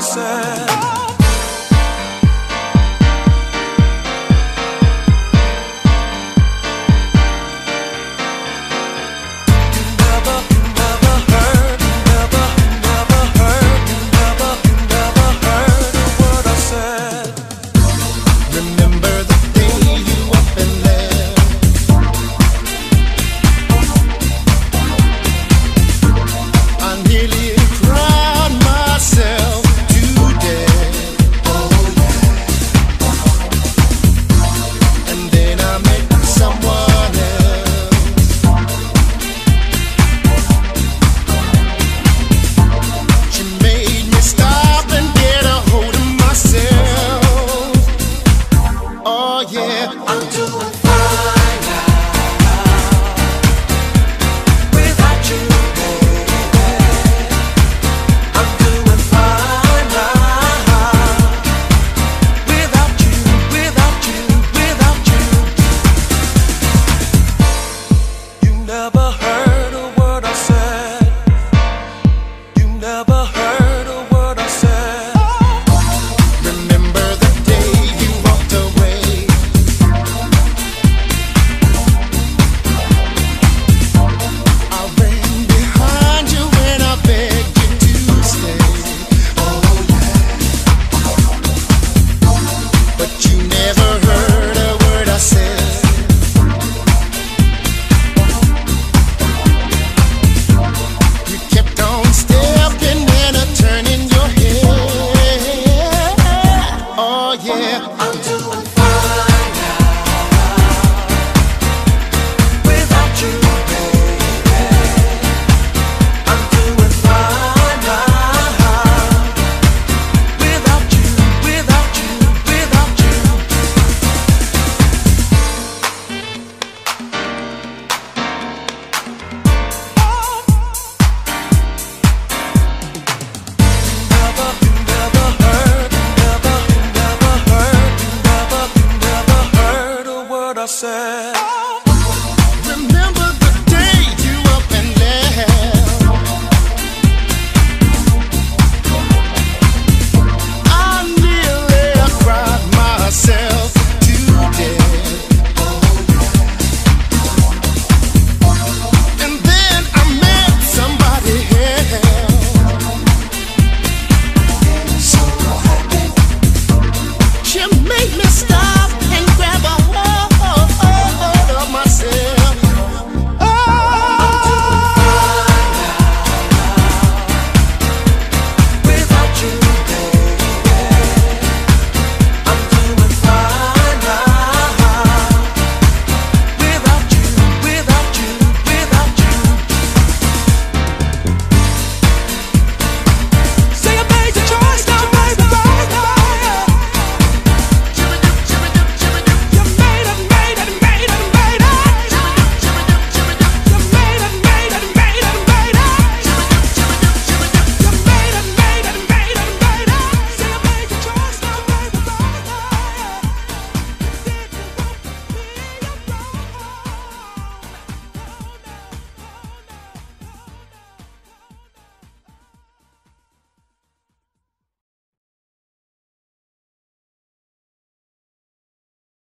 heard never heard Oh yeah. I'm doing said